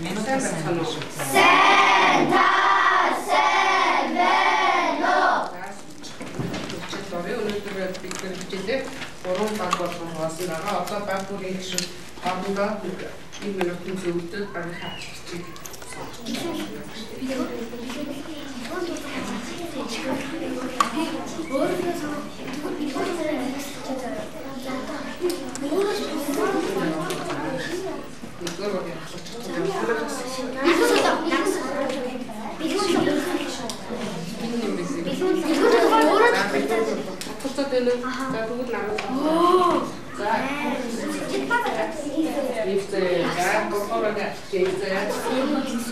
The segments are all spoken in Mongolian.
Сайн байна уу? Сайн та сайн байна уу? Хичээл орё өнөөдөр бид нар хичээлээ 3 баг болгон хоосон байгаа. Одоо баг бүрийн гишүүн хоорондоо 1 минутын зөвлөлтөд багийнхаа хичээл нэгдүгээр баг энэ юм биш. Тусаад байна. За тэгвэл нараа. За. Ивтэй за гохорога хийzээ.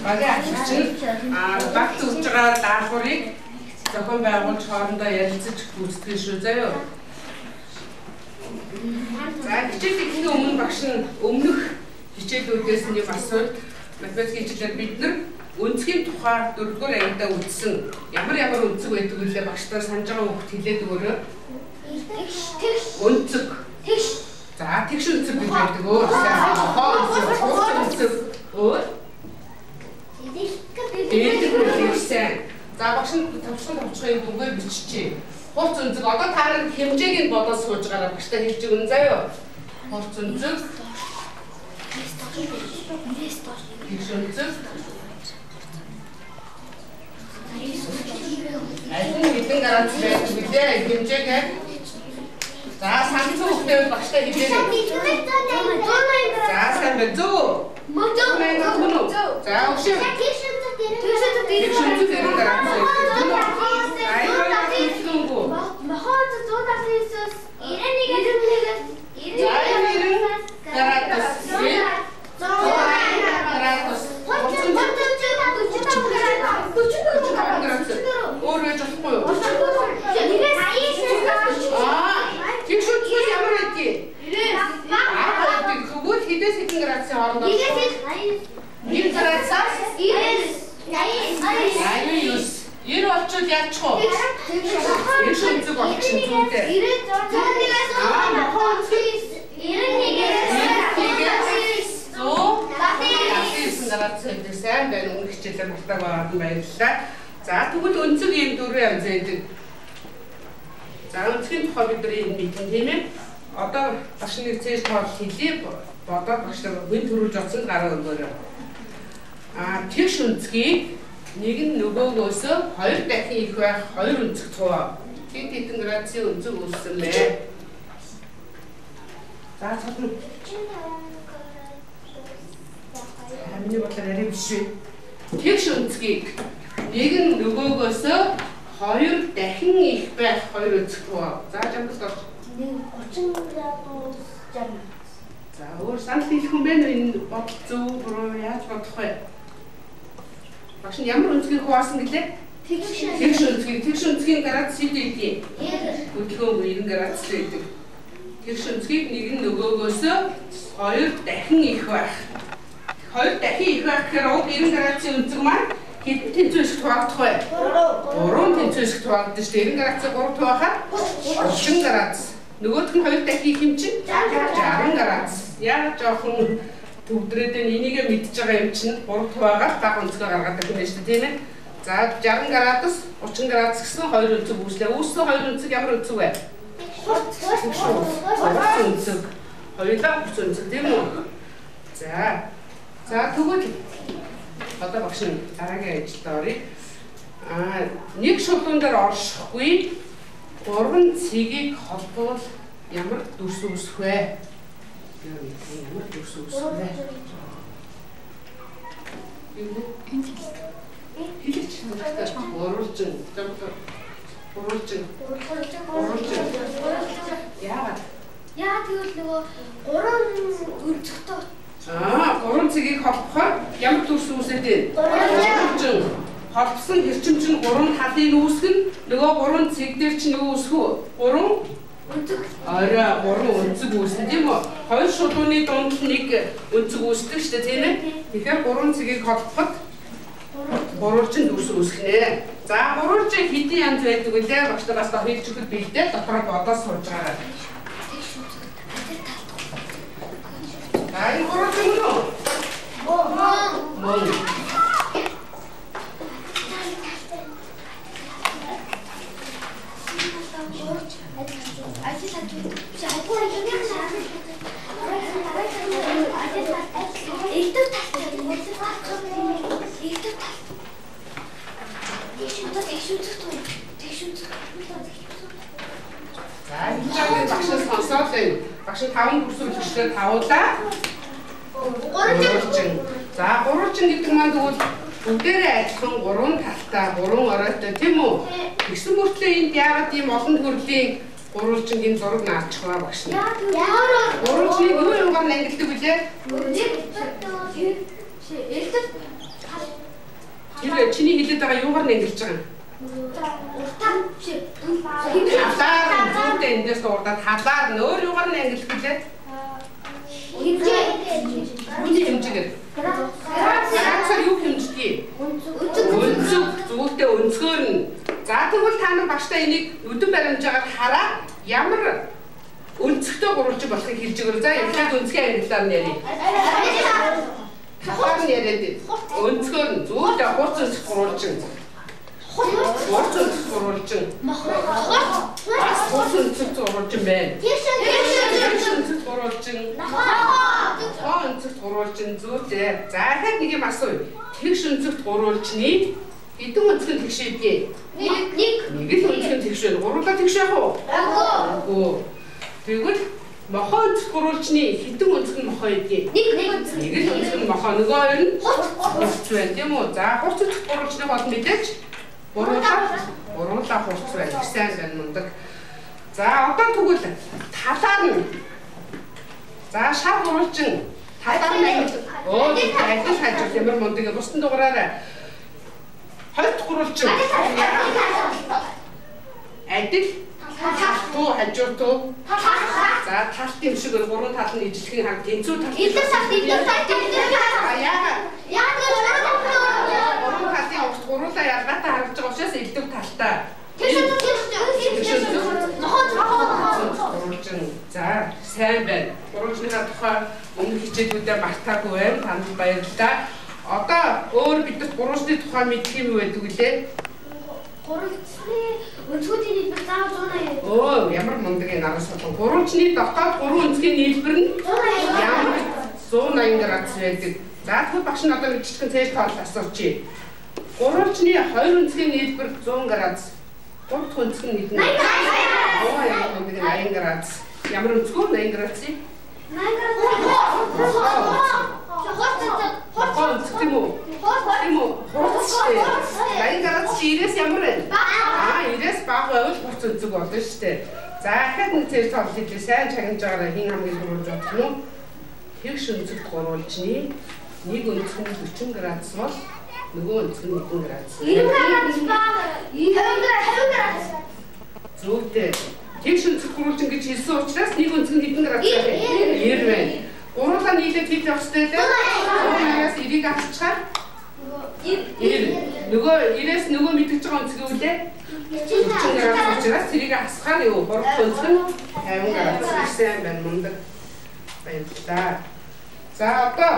Бага чинь а багт үж байгаа даалгаврыг зохион байгуулж хоорондоо ярилцаж гүйцэтгэх шүү заяа. За хичээлийн өмнө багш нь өмнөх хичээлүүдээс нь юм асуулт математикийн хичээлээр бид нар өнцгийн тухай дөрөвдүгээр ангидаа үзсэн ямар ямар өнцөг байдаг вэ багштай санаж байгаа хүүхд хэлээд өгөөрэй. Өнцөг. За тэгш өнцөг гэж байдаг өөр. Хоо өнцөг, хууч өнцөг. Өөр. Дээдэг үлээсэн. За багш нь тавчхан тавчхын дүгээр биччихье. Хууч өнцөг одоо та нар хэмжээг нь бодоод сууж байгаа багштай хэлж өгөн заяа. Хууч өнцөг. Алин хэдэн гараад байдаг үлээ хэмжээгээ. За санц хүүхдээ багштай хэлээ. За сайн байна зөө. Мөн гэнэ. За өгшөө. Тэгш өнцөг хэрэг гараад байдаг. Аюул хэлсэнгүү. Өөр гэж болохгүй юу? Нэрээс Аа. Тийш үү ямар байдгийг? Нэрээс аа гэдэг хөвөл хідээс хэдэн градусын хооронд байна? Нэрээс 1 градусаас 90 90 90 90 болчихвол яачих вэ? Тийш үү зүг болчих чинь зүйтэй. 96 мартаг байгаад нь баярлалаа. За тэгвэл өнцөг ийм дөрвөн янз байдаг. За өнцгийн тухай бид нар энэ мэдэн тийм ээ. Одоо багш нэг цээж тоол хэлье бодоод багшлаа гүн төрүүлж оцсон гараа өгөөрэй. А тэгш өнцгийг нэг нь нөгөөгөөс хоёр дахин их байх хоёр өнцөг цуваа. Хэд хэдэн градусын өнцөг үүссэн бэ? За цаана Миний бодлоор арай биш үү? Тэгш өнцгийг нэг нь нөгөөгөөс хоёр дахин их байх хоёр өнцөг цуваа. За жамбас дор. За өөр санал хэлэх юм бэ энэ бодол зөв буруу яаж бодох вэ? Багш нь ямар өнцгийг хуваасан гэлээ? Тэгш өнцгийг тэгш өнцгийн градус хэд байдгийг? Хөдөлгөөн 90 градус байдаг. Тэгш өнцгийг нэг нь нөгөөгөөс хоёр дахин их байх. Хоёр дахин их байх гэхээр уг 90 градусын өнцөг маань хэдэн тэнцвэршигт хуваагдах вэ? 3 тэнцвэршигт хуваагдаж шүү дээ. 90 градусыг 3 хуваахаар 30 градус. Нөгөөх нь хоёр дахин их юм чинь 60 градус. Яа жоохон төвдрээд энэ энийгээ мэдж байгаа юм чинь 3 хуваагаар баг өнцгөө гаргаад байгаа юм шүү дээ тийм ээ. За 60 градус 30 градус гэсэн хоёр өнцөг үүслээ. Үүссэн хоёр өнцөг ямар өнцөг вэ? Хурц өнцөг. Хоёулаа хурц өнцөг тийм үү? За. За тэгвэл одоо багш нь дараагийн ажилд оръё. Аа нэг шулуун дээр оршихгүй гурван цэгийг холбоол ямар дүрс үүсэх вэ? Ямар дүрс үүсэх вэ? Хэлж хэлж гурвалжин гурвалжин гурвалжин яагаад? Яа тэгвэл нөгөө гурван өнцөгтэй Аа, гурван цэгийг холбохоор ямар дүрс үүсээд вэ? Гурван холбосон хэрчим чинь гурван халыг үүсгэн нөгөө гурван цэг дээр чинь юу үүсэх вэ? Гурван өнцөг орой гурван өнцөг үүснэ тийм үү? Хоёр шулууны дунд нэг өнцөг үүсдэг шүү дээ тийм ээ? Тэгэхээр гурван цэгийг холбоход гурвалжин дүрс үүсгэнэ. За гурвалжин хэдийн янз байдаг вэ? Багш нар бас хэлж өгөх бэлдээ дотроо бодоод сууж байгаа. Ай гороо тэмнэ. Боо. Боо. Ажил хажууд. Би хажуу хажууд шаарах. Эхтэр талтай. Эхтэр талтай. Тэгш үзэх, тэгш үзэх туу. Тэгш үзэх. За, энэ цагт багшаа сонсоод энэ. Багш таван курс үлчлээ тавуулаа. Гурван. За гурван гэдэг маань тэгвэл бүгдээрээ адилхан гурван талтай, гурван оройтой тийм үү? Тэгсэн мөртлөө энд яагаад ийм олон төрлийн гурвалжингийн зураг наачих ба багш нь. Гурвалжныг юу юугаар нь ангилдаг вүлээ? Тэр чиний хэлээд байгаа юугаар нь ангилж байгаа юм? уртаа шиг. Талаар нь зүйтэй эндээс урдаад талаар нь өөр юугаар нь ангилах вүлээ? Хэмжээ. Үүний хэмжээгээр. Градусаар юу хэмждэг? Өнцөг зүйтэй өнцгөр нь. За тэгвэл та нар багштай энийг өдөн баримжаагаар хараа ямар өнцгтэй гурвалж болохыг хэлж өгөр. За эхлээд өнцгийн ангиллаар нь ярив. Талаар нь яриад. Өнцгөр нь зүйтэй хурц өнцг гурвалж. Хурц өнцг гурвалж. Хурц өнцг гурвалж байна. Хурц гурвалж. Тоо өнцөгт гурвалжин зүйтэй. За дахиад нэг юм асууя. Тэгш өнцөгт гурвалжны хэдэн өнцөг нь тэгш идэгээ? Нэг л өнцөг нь тэгш байна. Гурвуулаа тэгш яах вэ? Үгүй. Тэгвэл мохоо өнцөгт гурвалжны хэдэн өнцөг нь мохоо идэгээ? Нэг л өнцөг нь мохоо. Нөгөө хоёр нь хурц байна тийм үү? За хурц өнцөгт гурвалжны бол мэдээж гурвуулаа гурвуулаа хурц байна. Сайн байна мундаг. За одоо тэгвэл талаар нь За шар гурвалжин талаар нь. Оо адил хажууд ямар мундаг. Бусдын дугаараараа. Хойд гурвалжин. Адил туу хажуутуу. За талт юм шиг гурван тал нь ижилхэн хаг тэнцүү тал. Элдв талт, элдв талт, элдв талт. А яагаад? Яг л Гурван талын огт гурвуулаа ялгаатай харагдаж байгаа учраас элдв талтай. Гурвалжин. За сайн байна. Гурвалжныхаа тухай өмнө хичээлүүдээр мартаагүй байна. Танд баярлалаа. Одоо өөр бидэрт гурвалжны тухай мэдэх юм байдаг үлээ. Гурвалжны өнцгүүдийн хэлбэр заавал 180. Оо ямар мундаг энэ араас болон гурвалжны дотоод гурван өнцгийн нийлбэр нь ямар 180 градус байдаг. За тэгэхээр багш нь одоо жижигхэн цээж тоол асуучих. Гурвалжны хоёр өнцгийн нийлбэр 100 градус. Гурав дахь өнцг нь мундаг 80 градус. Ямар өнцгөө 80 градус юм? 80 Хоо өнцг тийм үү? Тийм үү? Хурц шүү дээ. 80 градус чи 90-с ямар вэ? Аа 90-с бага байвал хурц өнцөг болно шүү дээ. За дахиад нэг цэвэр тоол хэлээ сайн чагнаж байгаараа хин хамгийн түрүүнд бодох нь тэгш өнцөгт гурвалжны нэг өнцөг нь 40 градус бол нөгөө өнцөг нь 1 градус. 90 градус ба 50 градус. Зөвтэй. Тэгш өнцөг гурвалжин гэж хэлсэн учраас нэг өнцөг 1 градус байх. 90 байна. Гурлаа нийлээд хэд явах ёстой вэ? 180-аас 90-ийг авчихаар 90. Нөгөө 90-ээс нөгөө мэдгэж байгаа өнцгөө үлээ 40 градус учраас тэрийг хасахаар юу гурав өнцг нь 50 градус гэсэн байна мундаг баярлалаа. За одоо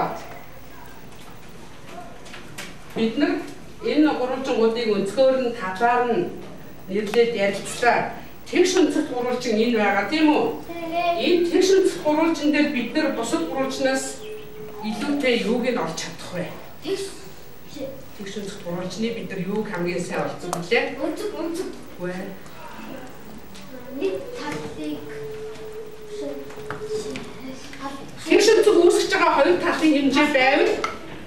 бид нар энэ гурвалжингуудыг өнцгөр нь талаар нь нэрлээд ярилцлаа. Тэгш өнцөг гурвалжин энэ байгаа тийм үү? Энэ тэгш өнцөг гурвалжин дээр бид нар бусад гурвалжнаас илүүтэй юуг нь олж чадах вэ? Тэгш Тэгш өнцөг гурвалжны бид нар юуг хамгийн сайн олцсон бэлээ? өнцөг өнцөг Үгүй ээ. нэг талыг Тэгш өнцөг үүсгэж байгаа хоёр талын хэмжээ байвал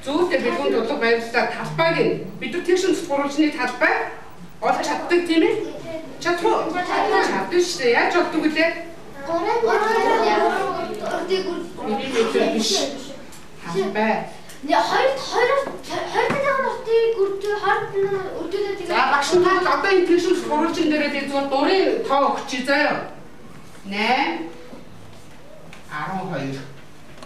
зүйтэй бэлгүүн тулга байрлалаа талбайг нь бид нар тэгш өнцөг гурвалжны талбай олж чаддаг тийм ээ? Чадах уу? Чаддаг шүү дээ. Яаж олдог вүлээ? Миллиметр биш. Талбай. Нэ хоёр хоёр хоёр талын нутгийг үрдүү хоёр үрдүүлээ тэгээ. За багш нь тал одоо энэ тэгш өнцөг гурвалжин дээрээ би зүгээр дурын тоо өгчий заяа. 8 12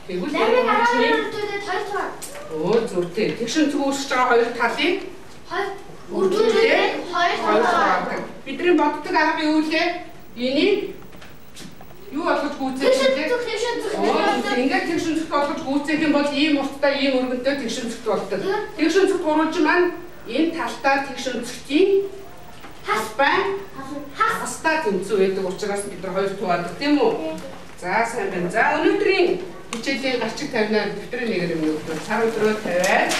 Тэгвэл Намайг гурвалжны араар үрдүүлээд хоёр тал. Өө зүртэй. Тэгш өнцөг үүсгэж байгаа хоёр талыг Хоёр үрдүүлээд хоёр хоёр тал. гаргадаг. Бидний боддог арга юу лээ? Энийг юу болгож гүйцээх вэ? зүг тэгш зүг. Оо ингээд тэгш өнцөгт болгож гүйцээх юм бол ийм урттай ийм өргөнтэй тэгш өнцөгт болдог. Тэгш өнцөгт гурвалж маань энэ талтаа тэгш өнцөгтийн хасбай хастай тэмцүү байдаг учраас бид нар хоёр туваадаг тийм үү? За сайн байна. За өнөөдрийн хичээлийн гарчиг тавинаар дэвтрээ нэгээр юм өгдөө. Сар өдрөө тавиад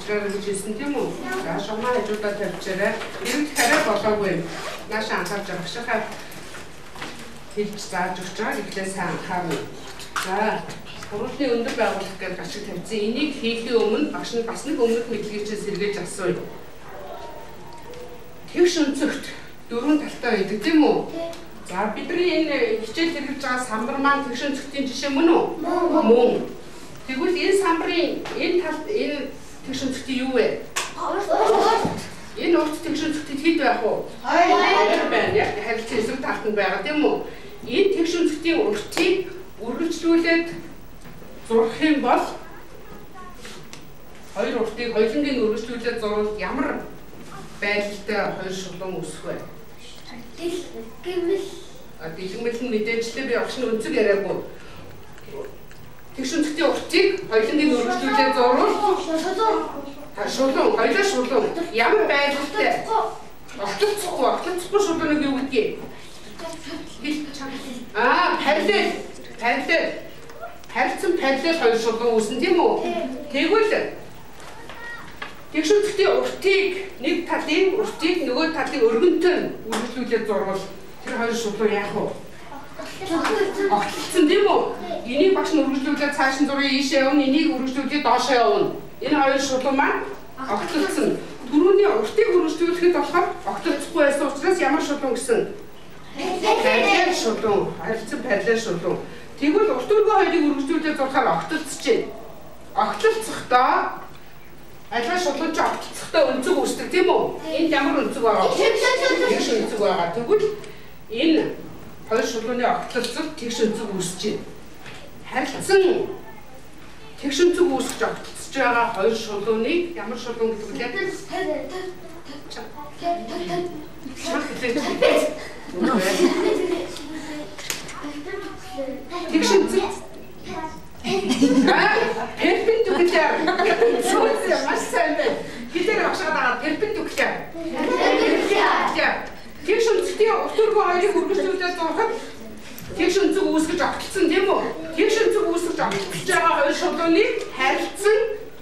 авчраа гэж хэлсэн тийм үү? За шугамаа хажуудаа тавьчаарай. Ирэх хараа болоогүй. Нааша анхаарч багшихаа хэлж зааж өгч байгаа. Ихлээ сайн анхаарна. За Хурлын өндөр байгууллага гэж гашиг тавьсан. Энийг хийхээ өмнө багш нь бас нэг өмнөх мэдлэгчээс сэргээж асууя. Тэгш өнцөгт дөрвөн талтай байдаг тийм үү? За бидний энэ хичээл хэрэгж байгаа самбар маань тэгш өнцөгтийн жишээ мөн үү? Мөн. Тэгвэл энэ самбарын энэ талд энэ тэгшин зүгт юу вэ? Энэ урт тэгшин байх вэ? Хоёр байна. Яг харилцан эсрэг талд нь байгаа тийм үү? Энэ тэгшин зүгтийн уртыг үргэлжлүүлээд зурх юм бол хоёр уртыг хоёулангийн үргэлжлүүлээд зурвал ямар байдалтай хоёр шулуун үүсэх вэ? Гэмэл. А дэлгэмэл нь мэдээжлээ би огш нь өнцөг яриаггүй Тэгшин зүгтийн уртыг хоёулангийн өргөжлүүлээ зурвал шулуун, хоёулаа шулуун ямар байдалтай огтлцохгүй, огтлцохгүй шулууныг юу гэдгийг Аа, параллел, параллел харилцан параллел хоёр шулуун үүснэ тийм үү? Тэгвэл тэгшин зүгтийн уртыг нэг талын уртыг нөгөө талын өргөнтөө үргэлжлүүлээд зурвал тэр хоёр шулуун яах вэ? Огтлцсон тийм үү? Энийг багш нь үргэлжлүүлээд цааш нь зургийг ийшээ явна, энийг үргэлжлүүлээд доошоо явна. Энэ хоёр шулуун маань огтлцсон. Түрүүний уртыг үргэлжлүүлэхэд болохоор огтлцохгүй байсан учраас ямар шулуун гэсэн? Параллел шулуун, харилцан параллел шулуун. Тэгвэл урт өргөө хоёрыг үргэлжлүүлээд зурхаар огтлцож байна. Огтлцохдоо Альва шулуун ч огтлцохдоо өнцөг үүсдэг тийм үү? Энд ямар өнцөг байгаа вэ? Тэгш өнцөг байгаа. Тэгвэл энэ хоёр шулууны огтлолцол тэгш өнцөг үүсэж байна. Харилцан тэгш өнцөг үүсгэж огтлцож байгаа хоёр шулууныг ямар шулуун гэдэг вэ? Тэгш өнцөг перпендикуляр. Сүүл маш сайн байна. Хилээр багшаад байгаа перпендикуляр. Перпендикуляр. Тэгш өнцгтийн өтөргөө хоёрыг үргэлжлүүлээд зурхад тэгш өнцөг үүсгэж огтлцсон тийм үү? Тэгш өнцөг үүсгэж огтлцож байгаа хоёр шулууныг харилцан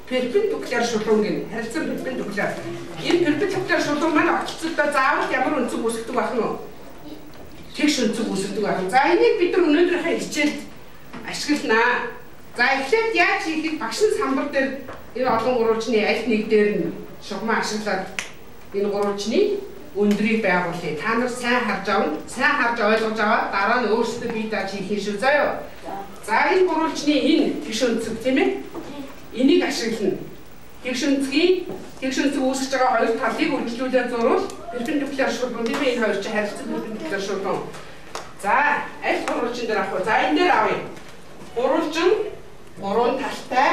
перпендикуляр шулуун гэнэ. Харилцан перпендикуляр. Энэ перпендикуляр шулуун маань огтлцолтой заавал ямар өнцөг үүсгдэг байх нь вэ? Тэгш өнцөг үүсгдэг байх. За энийг бид нар өнөөдрийнхээ хичээлд ашигланаа. За эхлээд яаж хийхийг багш нь самбар дээр энэ олон гурвалжны аль нэг дээр нь шугамаа ашиглаад энэ гурвалжны өндрийг байгуулъя. Та нар сайн харж авна. Сайн харж ойлгож аваад дараа нь өөрсдөө бие дааж хийх шүү заяа. За энэ гурвалжны энэ тэгш өнцөг тийм ээ. Энийг ашиглана. Тэгш өнцгийн тэгш өнцөг үүсгэж байгаа хоёр талыг үргэлжлүүлээд зурвал перпендикуляр шулуун тийм ээ энэ хоёр чинь харилцан перпендикуляр шулуун. За аль гурвалжин дээр авах вэ? За энэ дээр авъя. Гурвалжин гурван талтай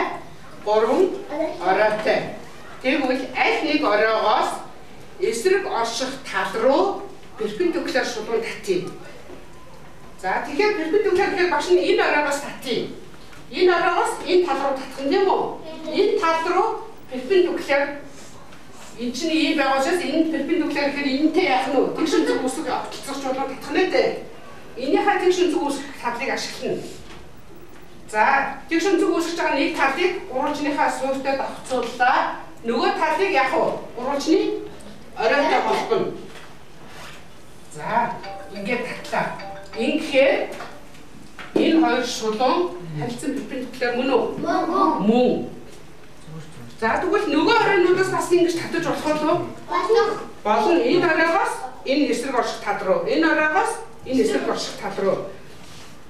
гурван оройтой. Тэгвэл аль нэг оройгоос эсрэг орших тал руу перпендикуляр шулуун татъя. За тэгэхээр перпендикуляр гэхээр багш нь энэ ороогоос татъя. Энэ ороогоос энэ тал руу татах юм уу? Энэ тал руу перпендикуляр энэ чинь ийм байгаа учраас энэ перпендикуляр гэхээр энэтэй яах нь вэ? Тэгшин зүг үсэг огтлцох шулуун татах нь дээ. Энийхээ тэгшин зүг үсэх талыг ашиглана. За тэгшин зүг үсгэж байгаа нэг талыг гурвалжныхаа суурьтай давхцууллаа. Нөгөө талыг яах вэ? Гурвалжны оройтой холбоно. За ингээд татлаа. Ингээд энэ хоёр шулуун харилцан перпендикуляр мөн үү? Мөн. За тэгвэл нөгөө оройнуудаас бас ингэж татаж болох уу? Болно. Болно. Энэ оройгоос энэ эсрэг орших тал руу, энэ оройгоос энэ эсрэг орших тал руу.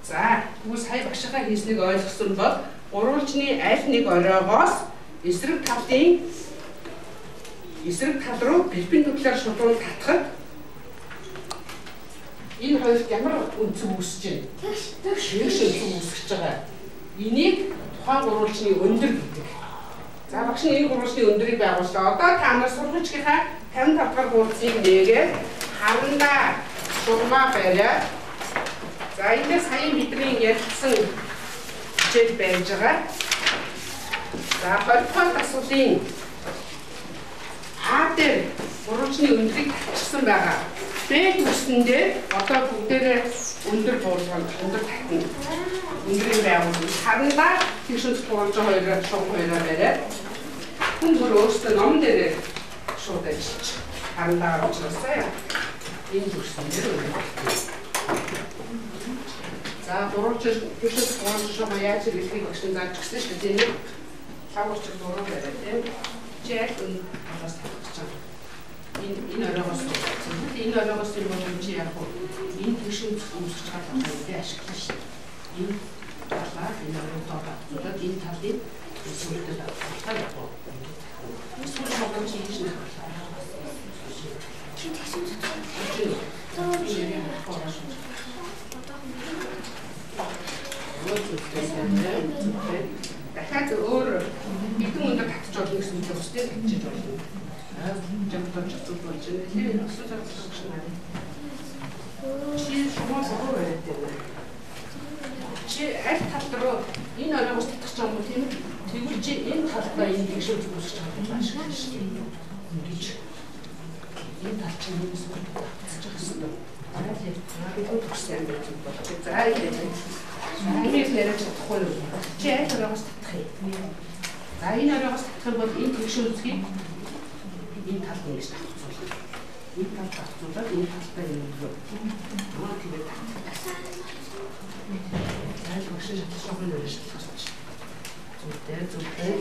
За тэгвэл сая багшихаа хийснийг ойлгосон бол гурвалжны аль нэг оройгоос эсрэг талын эсрэг тал руу перпендикуляр шулуун татахад энэ хоёрт ямар үнцэг үүсэж байна? Тэгш тэгш. Тэгш үнцэг үүсгэж байгаа. Энийг тухайн гурвалжны өндөр гэдэг. За багш нь энэ гурвалжны өндөрийг байгууллаа. Одоо та нар сургуульчгийнхаа 55 дахь хуудсыг нээгээд харандаа шугамаа бариа. За энэ сая бидний ярьсан хичээл байж байгаа. За 20 дахь асуулын А дээр гурвалжны өндрийг татчихсан байгаа. Б төсөндөө одоо бүгдээрээ өндөр буулгана, өндөр татна. Өндрийг байгуулна. Харандаа тэгшүүс гурвалж хоёроо шугам хоёроо бариад хүн бүр өөртөө ном дээр шууд ажиллаж харандаа уучраасаа энэ төсөндөө өндөр За гурвалж тэгшүүс гурвалж шугам яаж хэлхийг багш нь зааж өгсөн шүү дээ. Тагуулч дуруу бариад тийм. Чек энэ бас татчих чам энэ энэ оройгоос энэ оройгоос юм бол чи яг энэ тэгшүүн үүсгэж байгаа юм ашиглаж шүү. Дээ. Энэ талаа энэ оройгоо татуулаад энэ талыг сүлдээд авах яг гоо. Эсвэл шогон чи хийж нэх. Чи тэгшүүн дахиад өөр хэдэн өндөр татчих болно гэсэн үг өстэй татчих болно жамтаж зүйл болж байна. Тэр асууж байгаа юм байна. Чи шугам согоо бариад байна. Чи аль тал руу энэ оройгоос татчих юм бол тийм үү? Тэгвэл чи энэ талдаа энэ гişүүд үүсгэж байгаа юм шиг байна шүү дээ. Ингэж энэ тал чинь юу гэсэн үг татчих юм. Аа тийм. Би төгссөн юм байна бол. За ийм. Энийг яриад чадахгүй юу? Чи аль оройгоос татах юм? За энэ оройгоос татах юм бол энэ гişүүдийг энэ тал ингэж давхцуулах. Энэ тал давхцуулаад энэ талтай юм өгөө. Аа тэгээд Яаж машин шатах юм шатах. Зүгтээ зүгтээ.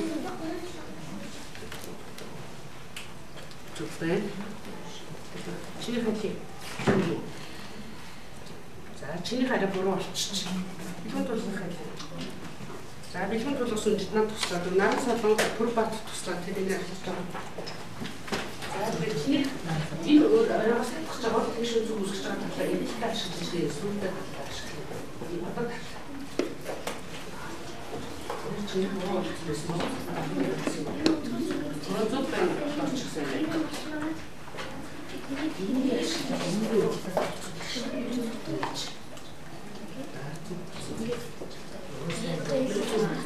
Зүгтээ. Чи хати. За чиний хараа буруу болчих. Түн тулах хайлаа. За бэлгэн тулах сүндэт над туслаад наран солон Пүрбат туслаад тэрийг ажиллаж байгаа. Энэ өөр оройгоос байгаа тийм шүү зүг үсгэж байгаа талаа энэ их ашиглаж дээ сүлдээ талаа ашиглаж. Одоо чинь муу болсон. Аа зөв байна болчихсон юм. Энэ Чамд хэрэг болоод нэг ч туслаа.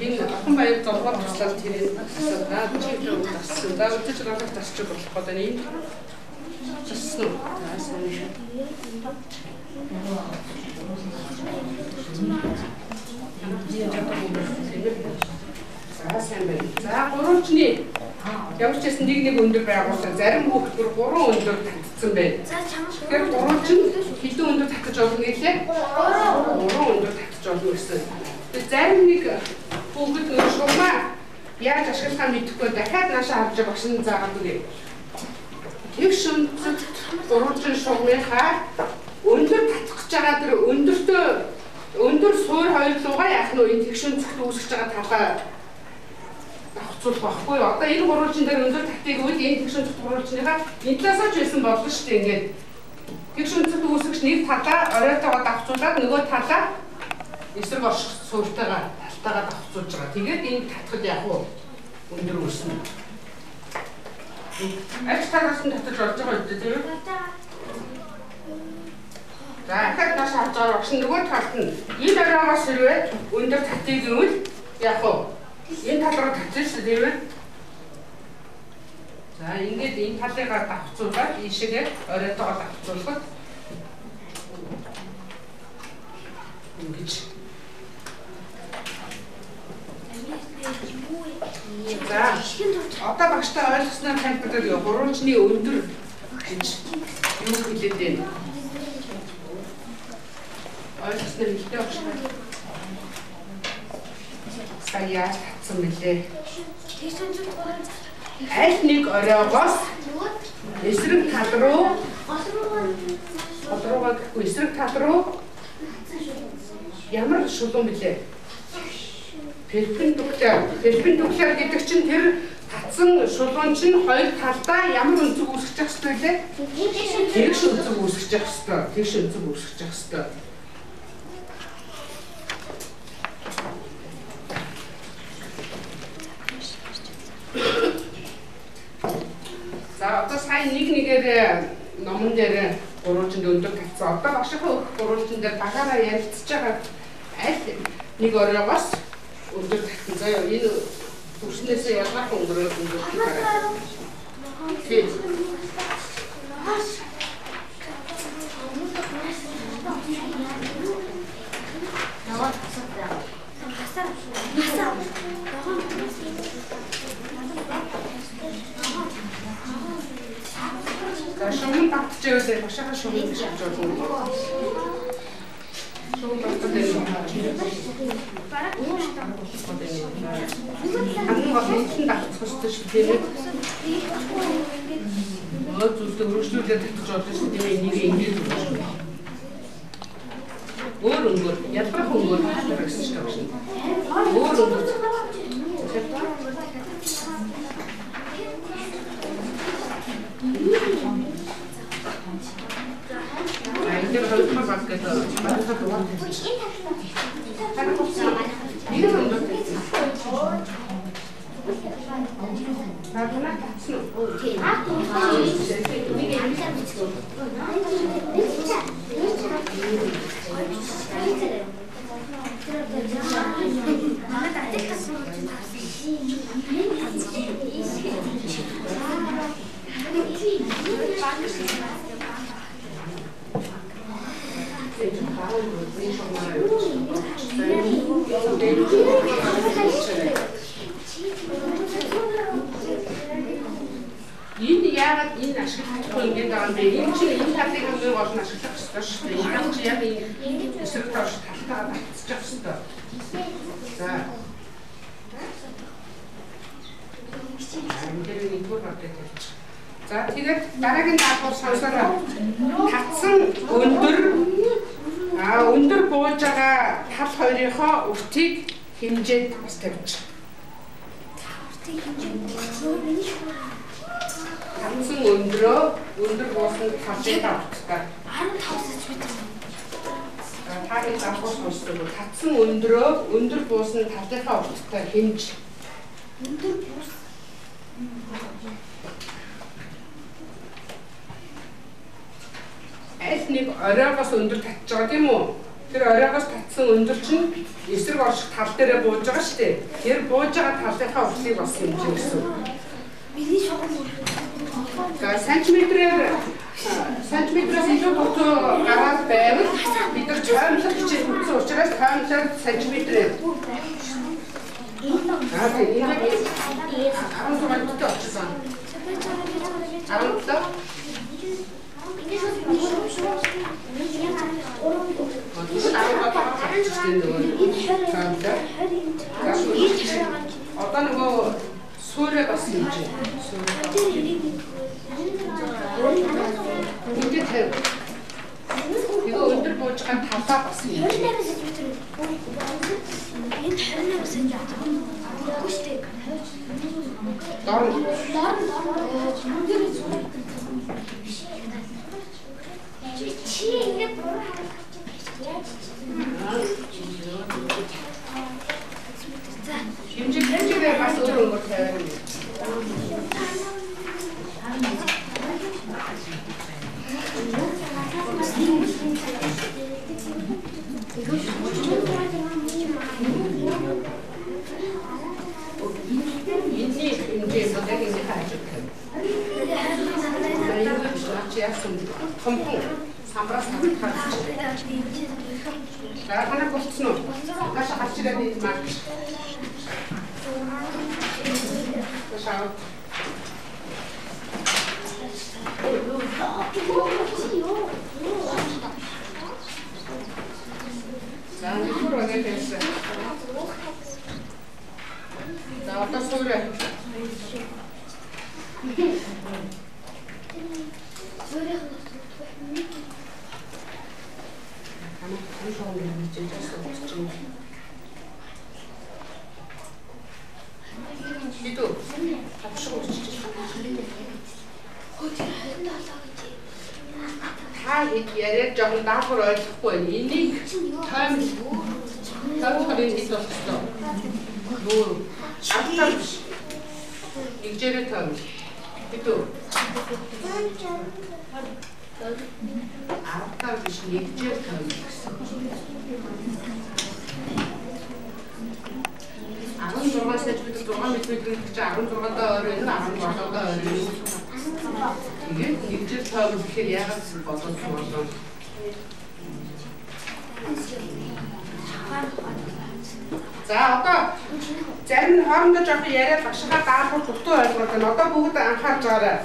Энэ охин баяр зургаар туслаад тэрийг тассан. Аа чи юу тассан. За үдэж гарах тасчих болох гэдэг нь. Тассан. Тассан. За сайн байна. За гурвчны ямар ч гэсэн нэг нэг өндөр байгуулсан. Зарим хүүхдүүд гурван өндөр татсан байна. За чамш. Тэгэхээр гурвч нь хэдэн өндөр татаж болно гэлээ? Гурван. Гурван өндөр татаж болно гэсэн. Тэгээ зарим нэг бүгд нөр шугамаа яаж ашиглахаа мэдэхгүй дахиад наашаа харж багш нь заагаад үгүй. Тэг шүнцэд гурван шугамынхаа өндөр татах гэж байгаа тэр өндөртөө өндөр суур хоёрлуугаа яах нь энэ тэгшүүн цагт үүсгэж байгаа талаа авцуулах байхгүй юу? Одоо энэ гурвалжин дээр өндөр татыг үл энэ цагт гурвалжныхаа энэ талаас ч байсан болно шүү дээ ингээд. Тэгшүүн цагт үүсгэж нэг талаа оройтойгоо давцуулаад нөгөө талаа эсрэг орших суурьтайгаа талтайгаа давцуулж байгаа. Тэгээд энэ татхад яг уу өндөр үүснэ. Ажил тараас нь татаж болж байгаа үү тийм үү? За дахиад маш харж байгаа багш нөгөө талд нь энэ оройгоос хэрвээ өндөр татыг гэвэл яг уу энэ тал руу татчих шүү тийм үү? За ингээд энэ талыгаа давцуулаад ийшээгээ оройтойгоо давцуулахад ингэж За. Одоо багштай ойлгосноор тайлбарлаад яа. Гурвалжны өндөр гэж юу хэлээд байна? Ойлгосноор ихтэй багштай. Сая татсан мөлий. Аль нэг оройгоос эсрэг тал руу Одруугаа гэхгүй эсрэг тал руу ямар шулуун блэ? Перпендикуляр. Перпендикуляр гэдэг чинь тэр татсан шулуун чинь хоёр талдаа ямар өнцөг үүсгэж явах хэрэгтэй лээ? Тэгш өнцөг үүсгэж явах хэрэгтэй. Тэгш өнцөг үүсгэж явах хэрэгтэй. Нэг нэгээр номон дээр гурвалжинд өндөр тавьсан. Одоо багшийнхаа өгөх гурвалжин дээр багаараа ярилцж байгаа аль нэг оройгоос өндөр тавьсан. Заяа энэ төвшнээсээ ялгаахан өндөр өндөр тавьсан. Тийм. Наваа тасаа. Тасаа. Тасаа. За шугам багтчихвэл башаага шугам гэж бодож байна. Шугам багтдаг юм. Хамгийн гол нь давтах хэрэгтэй шүү дээ. Өө зүйлээ өргөжлүүлээд татчих жоо шүү дээ. Энийг ингэж өгөх. Өөр өнгөөр ядрах өнгөөр гэсэн чинь байна. Өөр өнгөөр. Тэр холбоо баг гэдэг багтаа дугаар тавьчих. Нэг юм доо. Багна татсан уу? Тийм. Аа, тийм. Нэг юм амлаа бичгөө. Энэ яагаад энэ ашиглахгүй ингэж байгаа юм бэ? Энэ чинь энэ талыг хамгийн гол нь ашиглах хэрэгтэй шүү дээ. Энэ чинь яг энэ эсрэг тоош талтайгаа батцчих хэрэгтэй. За. Энэ дээр нэгдүгээр багтаа тавьчих. За тэгээд дараагийн даалгавар сонсороо. Татсан өндөр а өндөр бууж байгаа тал хоёрынхоо өртгийг хэмжээд бас тавьчих. Уртыг хэмжээ. Татсан өндрөө өндөр буусан талын тавтдаг. 15 см. Таагийн даалгавар сонсдог. Татсан өндрөө өндөр буусан талынхаа урттай хэмж. Өндөр бус. Аль нэг оройгоос өндөр татж байгаа тийм үү? Тэр оройгоос татсан өндөр чинь эсрэг орших тал дээрээ бууж байгаа шүү дээ. Тэр бууж байгаа талынхаа уртыг бас хэмжээ гэсэн. Миний шугам. За сантиметрээр сантиметраас илүү товцоо гараад байвал бид нар чоймлох хичээл хүссэн учраас тоймлоор сантиметрээр Аа тийм энэ 10 сантиметр очсон. 17 Одоо нөгөө суурэ бас юм чи. Энд тэр нөгөө өндөр бууж байгаа талаа бас юм. Энд 28 см. Гүштэй. Дор Дор дор. Чи ингэ буруу харагдаж байна. хэмжээ хэмжээгээр бас өөр өнгөөр тавиана. Эний хэмжээ модаг ингэ хааж өгөх. Аюул чи яасан томхон самбраас харагдах. За танаа болцсон уу? Гаша гарч ирээд ийм маа. шав. За нөхөр өгөө байсан. За одоо суурай. Хамаа хамаа ингэж яасан чинь. Бидүү тавшиг өччих. Та хэд яриад жоохон даахар ойлгохгүй байна. Энийг тайм тайм хэд болчихлоо. Нүүр. Алтар биш. Игжээрээ тайм. Бидүү. Алтар биш нэгжээр тайм гэсэн. 16-аас гэж бид 6 мэд гэдэг чинь 16 доо ойр энэ 17 доо ойр энэ. Тэгээд нэгжил тоо гэхээр яагаад бодож байна? За одоо зарим нь хоорондоо жоохон яриад багшгаа даалгавар дутуу ойлгоод байна. Одоо бүгд анхаарч байгаарай.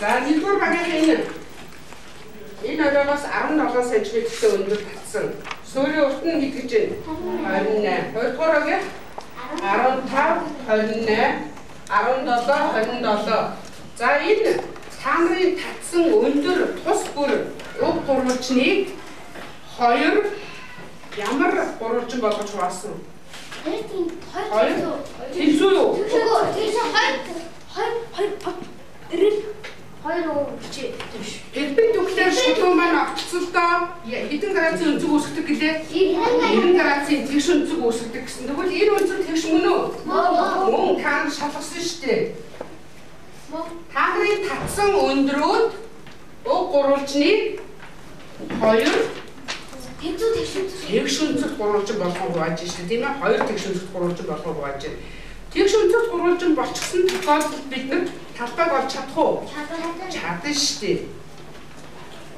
За нэгдүгээр багийн энэ энэ оройгоос 17 см-тэй өндөр татсан. Суурийн урт нь хэд гэж байна? 28. Хоёрдугаар багийн 15 28 17 27. За энэ та нарын татсан өндөр тус бүр уг гурвалжныг хоёр ямар гурвалжин болгож хуваасан? Хоёр. Тэнцүү юу? Тэнцүү хоёр. Хоёр хоёр Хоёр уу чи тийш. Элбэг түгтэр шулуун маань огцсон доо хэдэн градусын өнцөг үүсгдэг гэлээ? 90 градусын тэгш өнцөг үүсгдэг гэсэн. Тэгвэл энэ өнцөг тэгш мөн үү? Мөн таан шалгасан шүү дээ. Та нарын татсан өндрөөд уг гурвалжныг хоёр Тэнцүү тэгш өнцөг. Гурвалжин болгох байж шүү дээ. Тийм ээ? Хоёр тэгш өнцөг гурвалжин болгох байж. Тэгш өнцөг гурвалжин болчихсон тохиолдолд бид нар талбайг олж чадах уу? Чадна шүү дээ.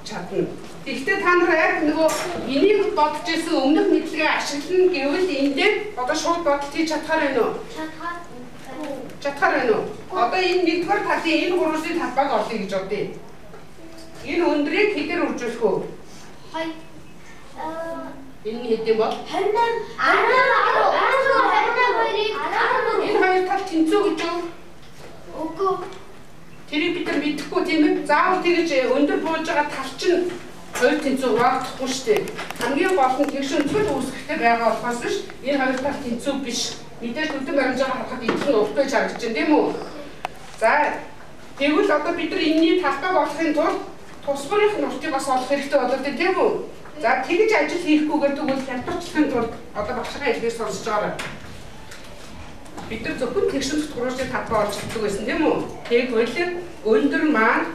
Чадна. Гэхдээ та нар яг нөгөө энийг бодож исэн өмнөх мэдлэгээ ашиглана гэвэл энэ дээр одоо шууд бодолт хийж чадхаар байна уу? Чадхаар. Чадхаар байна уу? Одоо энэ нэгдүгээр талын энэ гурвын талбайг олъё гэж бодъё. Энэ өндрийг хэдээр үржүүлэх үү? Хай. Энэ нь хэдийн бол? 28 18 28 28 Энэ хоёр тал тэнцүү гэж юу? Үгүй. Тэрийг бид нар мэдэхгүй тийм ээ. Заавал тэгэж өндөр бууж байгаа тал чинь хоёр тэнцүү хуваагдахгүй шүү дээ. Хамгийн гол нь тэгш өнцгөл үүсгэхтэй байгаа болохоос биш энэ хоёр тал тэнцүү биш. Мэдээж өдөр баримж байгаа харахад эдгээр нь урт байж харагдаж байна тийм үү? За тэгвэл одоо бид нар энэний талбай болохын тулд тусмарын нуртыг бас олох хэрэгтэй болоо тийм үү? За тэгэж ажил хийхгүйгээр тэгвэл хялбарчлахын тулд одоо багшгаа хэлбэр сонсож байгаа бид нар зөвхөн тэгшин tutгуурчид талбай олж чаддаг байсан тийм үү? Тэгвэл өндөр маань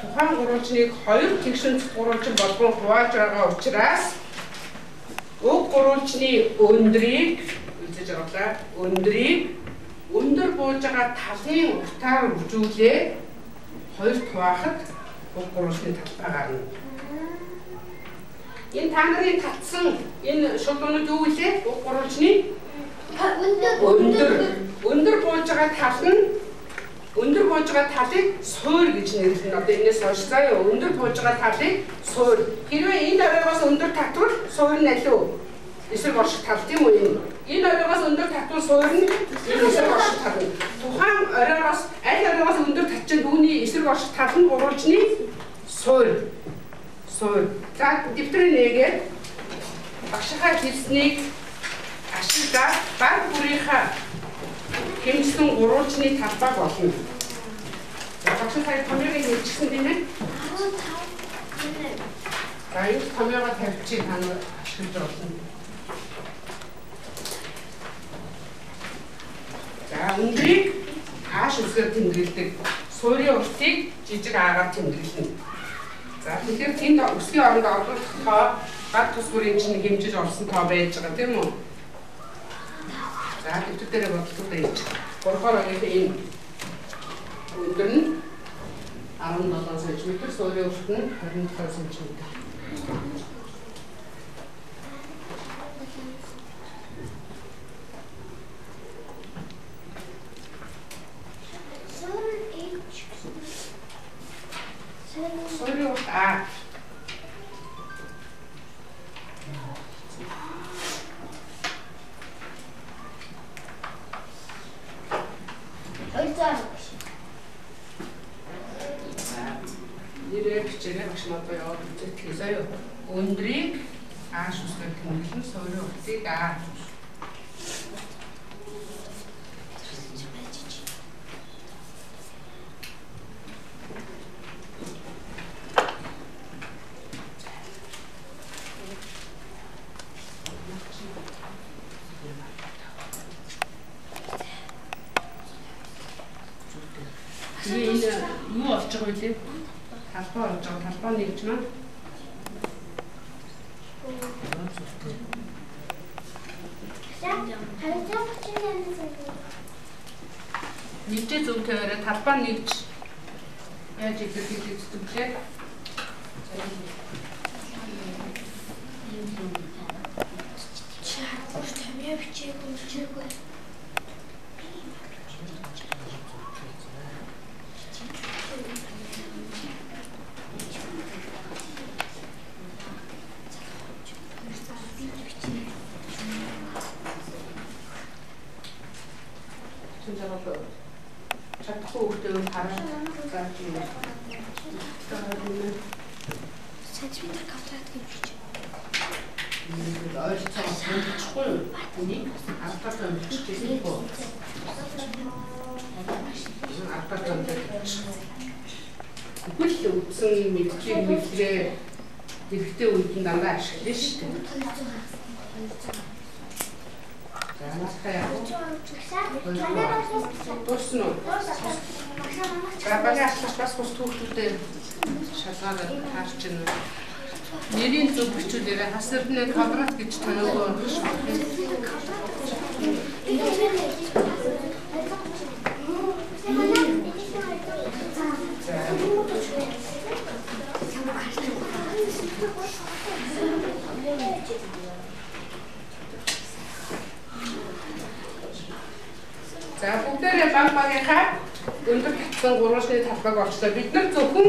тухайн гурвалжныг хоёр тэгшин tutгуурчин болгон хувааж байгаа учраас уг гурвалжны өндрийг үзэж авлаа. Өндрийг өндөр бууж байгаа талын уртаар үржүүлээ. Хоёр хуваахад уг гурвалжны талбай гарна. Энэ та нарын татсан энэ шулуунууд юу вэ? Уг гурвалжны өндөр өндөр бууж байгаа тал нь өндөр бууж байгаа талыг суур гэж нэрлэнэ. Одоо энэс хойш заяа өндөр бууж байгаа талыг суур. Хэрвээ энэ оройгоос өндөр татвал суур нь алуу? Эсвэл орших тал тийм үү энэ? Энэ оройгоос өндөр татвал суур нь эсвэл орших тал. Тухайн оройгоос аль оройгоос өндөр татчин түүний эсвэл орших тал нь гурвалжны суур. Суур. За дэвтрээ нээгээд багшихаа хэлснийг ашиглаад баг бүрийнхаа хэмжсэн гурвалжны талбай болно. За багш сая томьёог хэлчихсэн тийм ээ? 15. За энэ томьёогоо тавьчих тань ашиглаж болно. За өндрийг ааш үсгээр тэмдэглэдэг. Суурийн уртыг жижиг аагаар тэмдэглэнэ. За тэгэхээр тэнд өсгийн оронд олох тоо гад тус бүрийн чинь хэмжиж орсон тоо байж байгаа тийм үү? За дэвтэр дээр бодлогоо хийж. Гурваар огийн энэ өндөр нь 17 см, суурийн урт нь 25 см. 238 сая. Нэгдээ зөв тавиараа талбай нэгж яаж идэх гэж үздэг лээ. За хөлтөө хараа зааж юм. Сантиметр квадрат гэж бичээ. Ойролцоо хөндөхгүй нэг автар томччихсэн po. Автар томччих. Бүл үтсэн мэдгийг мэдлээ хэрэгтэй үед нь дандаа ашиглана шүү дээ. За настай яа. Дуусна уу? За багаж бас бас түүхтүүдээ шалгаараа таарч байна. Нэрийн зөв бичүүлээрээ хасарны квадрат гэж таниугүй За бүгдээрээ баг багийнхаа өндөр татсан гурвалжны талбайг олчлоо. Бид нар зөвхөн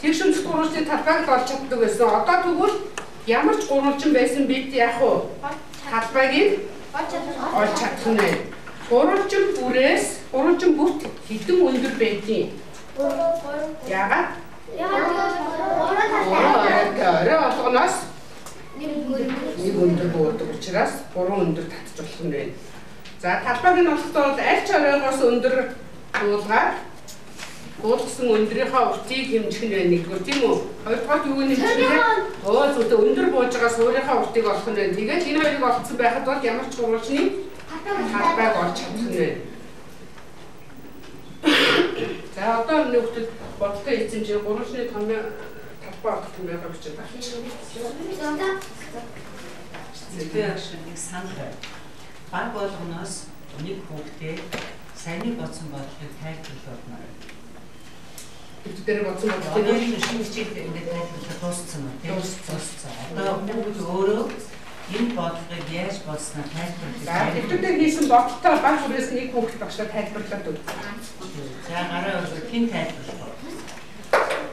тэгшүнц гурвалжны талбайг олж чаддаг байсан. Одоо тэгвэл ямар ч гурвалжин байсан бид яах вэ? Талбайг олж чадах нь байна. Гурвалжин бүрээс гурвалжин бүрт хэдэн өндөр байдгийг яагаад? Орой олгоноос нэг өндөр буудаг учраас гурван өндөр татчих болох нь байна. За талбайг нь болохдоо бол аль ч оройгоос өндөр дуулгаад гуулсан өндрийнхөө уртыг хэмжих нь байна нэгдүгээр тийм үү? Хоёрдугаар юу нэмэх вэ? Өө зөвхөн өндөр бууж байгаа суурийнхаа уртыг олох нь байна. Тэгээд энэ хоёрыг олцсон байхад бол ямар ч гурвалжны талбайг олж чадах нь байна. За одоо нөхдөд бодлого эзэмжээ гурвалжны томьёо талбай олох юм байгаа гэж байна. Зөвхөн нэг санал баг болгоноос нэг хүүхдээ саяны бодсон бодлогыг тайлбарлах болно. Эдгээр бодсон Одоо энэ шинэ хичээлд ингээд тайлбарлах дууссан уу? тийм? Дууссан. Одоо бүгд өөрөө энэ бодлогыг яаж бодсноо За тайлбарлах. эдгээр хийсэн бодлогоо баг бүрээс нэг хүүхэд багшаа тайлбарлаад үз. За гараа өгөх хин тайлбарлах.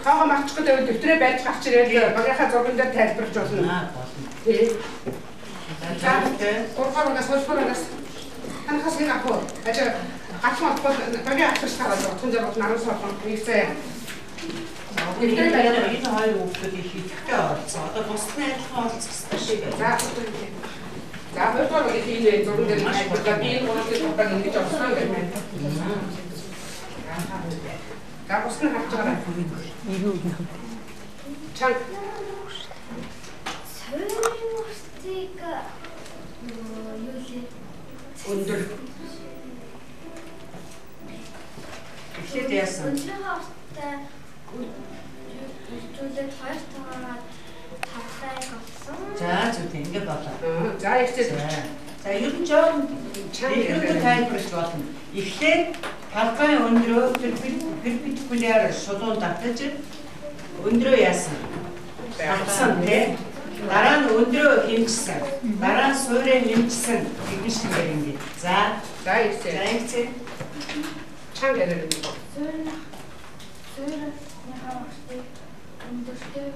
Таагаа марчих гэдэг дэвтрээ байж гарч ирээд багийнхаа зурган дээр тайлбарж болно. Аа болно. Тий. За тэгвэл Гурваагаас хөлбөрөөс танахаас нэг авах. Ажи гацмал бол багийн авчирч хараад байгаа. Түн зэрэг наран суулган нэг цаа. энэ энэ хоёр хүүхдүүд их идэвхтэй оролцсон. Одоо бусдын оролцох хэрэгтэй шиг байна. За. За хөлбөр нэг ийм зурган дээр тайлбарлаа. Би энэ гурвын тухайг ингэж олсон юм. За бус нь харж байгаа. Чанга Сойрын уртыг юу лээ? өндөр Эхлээд яасан? Өндрийн уртаа үржүүлээд хоёр тагаараа тавтайг олсон. За зүгт ингэ болоо. За ихтэй За. Ер нь жоон чанга тайлбарлаж болно. Эхлээд талбайн өндрөө тэр перпендикуляр шулуун давтаж өндрөө яасан? Авсан тий. Дараа нь өндрөө хэмжсэн. Дараа нь суурэ хэмжсэн. Тэгэн шиг юм. За. за За ихтэй ингэсэн. чанга Сойрын сойрын уртыг өндөртэй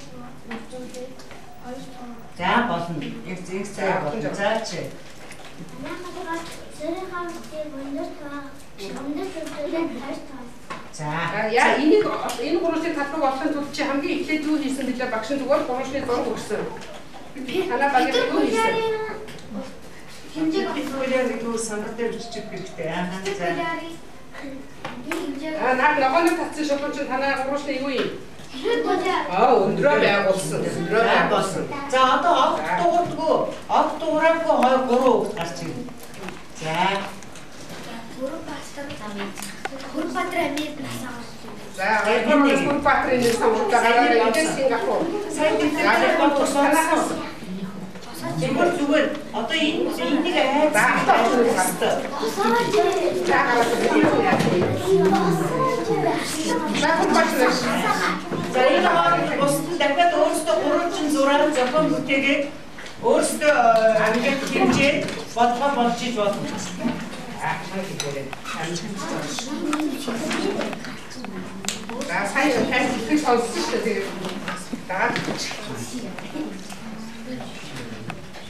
үзүүлээд хоёр тоо. За болно. Их их цаа болно. За чи. Манайхаа зэрэг хамтыг өндөр тоо. Өндөр үзүүлээд хоёр тоо. За. За яа энийг энэ гурвын талбайг олохын тулд чи хамгийн эхлээд юу хийсэн бэлээ багш нь зүгээр гурвын зураг өгсөн. Танаа багийн юу хийсэн? Хэмжээг Бидний нэг юу самбар дээр бичиж хэрэгтэй. Аа за. А наад ногооны татсан шулуун чинь танаа гурвын юу юм? Аа өндрөө байгуулсан. Өндрөө байгуулсан. За одоо огт дуурдгүй, огт дуураагүй 2 3 гарч ирнэ. За. Гурван пастор замын. Гурван пастор амьд насаа. За бүр патрын нэг самуудаа гараад явсан Сингапур. Сайн гэдэг бол тусаасан. Зүгээр. Одоо энэ энийг. Босооч. За гараад видео яах вэ? За. За энэ хооронд бусд нь дахиад өөрсдөө гурван зураг зохион бүтээгээд өөрсдөө ингээд хэмжээд бодлого болж иж болно. Аа хэлээ. За сайн сайн их сонссон шүү дээ. Тэгээд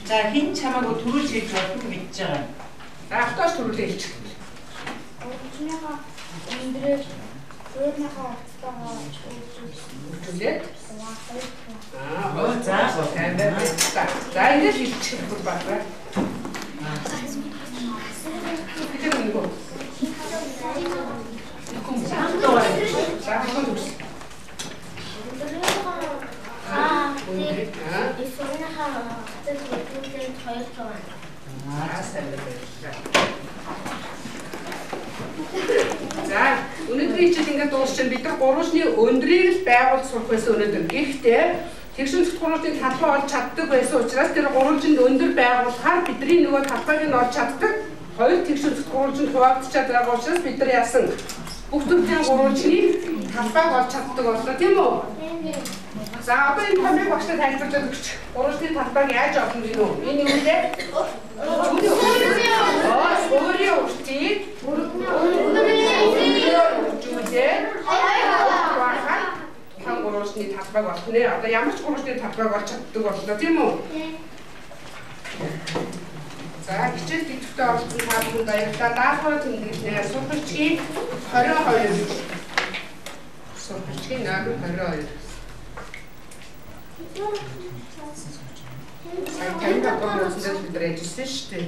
За хин чамаагүй төрүүлж хийж болно гэж байгаа. за автоос төрүүлээ хэлчих. Өвчнийхээ өндрөө өөрийнхөө уцтайгаа Төрүүлээ. Аа Оо, за. сайн байна. За за ингэж хэлчих бүр байна. Тэр нэг гоо. Хамтдаа. За хүн үс. Аа, Өндөр. Аа. Исуунийхаа уцтайг үзүүлээд хоёр тоо. Аа сайн байна. За өнөөдрийн хичээл ингээд дуусчихсан бид нар гурван өндрийг л байгуулж сурах байсан өнөөдөр. Гэхдээ тэгшин зүтгүүрийн талбай олж чаддаг байсан учраас тэр гурванчинд өндөр байгуулахаар бидний нөгөө талбайг нь олж чаддаг. Хоёр тэгшин зүтгүүрийн хуваагдчихад байгаа учраас бид нар яасан бүх төрлийн гурванчны талбайг олж чаддаг боллоо тийм үү? За одоо энэ томьёо багштай тайлбарлаж өгч. Гурванчны талбайг яаж олно гэх юм? Энэ юу? Аа, өөрийн уртыг Хан гурвчны талбайг олох нэ. Одоо ямар ч гурвчны талбайг олж чаддаг боллоо тийм үү? За хичээл тэтгэвтэй оролцсон та бүхэн баярлалаа. Даахаа тэмдэглэнэ. Сургалтын 22. Сургалтын номер 22. Сайн таньд одоо үзэл бид ажилласан шүү дээ.